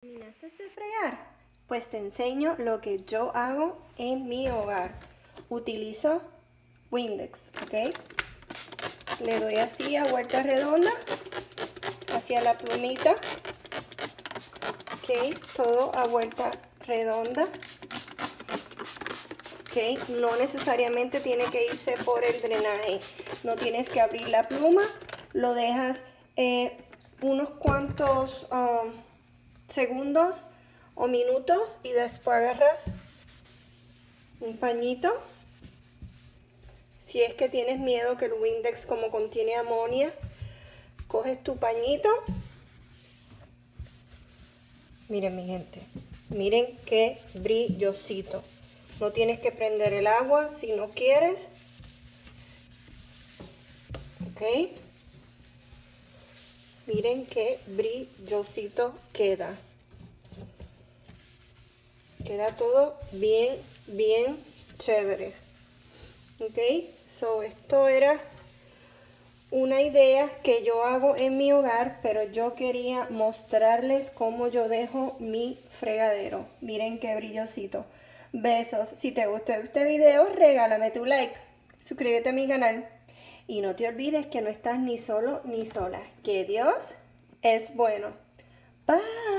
¿Terminaste de fregar? Pues te enseño lo que yo hago en mi hogar. Utilizo Windex, ¿ok? Le doy así a vuelta redonda hacia la plumita. Ok, todo a vuelta redonda. Ok, no necesariamente tiene que irse por el drenaje. No tienes que abrir la pluma. Lo dejas eh, unos cuantos... Um, segundos o minutos y después agarras un pañito. Si es que tienes miedo que el Windex como contiene amonia, coges tu pañito. Miren mi gente, miren qué brillosito. No tienes que prender el agua si no quieres. ¿Ok? Miren qué brillosito queda. Queda todo bien, bien chévere. Ok, so esto era una idea que yo hago en mi hogar, pero yo quería mostrarles cómo yo dejo mi fregadero. Miren qué brillosito. Besos. Si te gustó este video, regálame tu like. Suscríbete a mi canal. Y no te olvides que no estás ni solo ni sola, que Dios es bueno. Bye.